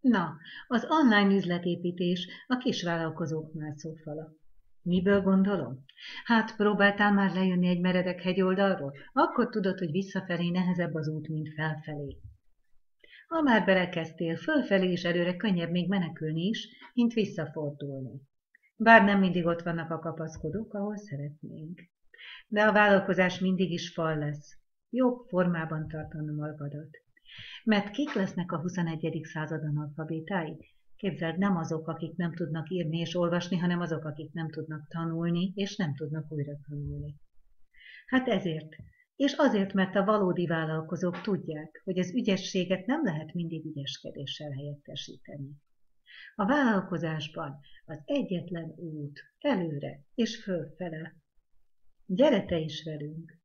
Na, az online üzletépítés a kisvállalkozók szófala. Miből gondolom? Hát próbáltál már lejönni egy meredek hegyoldalról? Akkor tudod, hogy visszafelé nehezebb az út, mint felfelé. Ha már belekezdtél, fölfelé és előre könnyebb még menekülni is, mint visszafordulni. Bár nem mindig ott vannak a kapaszkodók, ahol szeretnénk. De a vállalkozás mindig is fal lesz. Jobb formában tartani magadat. Mert kik lesznek a 21. század analfabétái? Képzeld, nem azok, akik nem tudnak írni és olvasni, hanem azok, akik nem tudnak tanulni, és nem tudnak újra tanulni. Hát ezért, és azért, mert a valódi vállalkozók tudják, hogy az ügyességet nem lehet mindig ügyeskedéssel helyettesíteni. A vállalkozásban az egyetlen út előre és fölfele. Gyere te is velünk!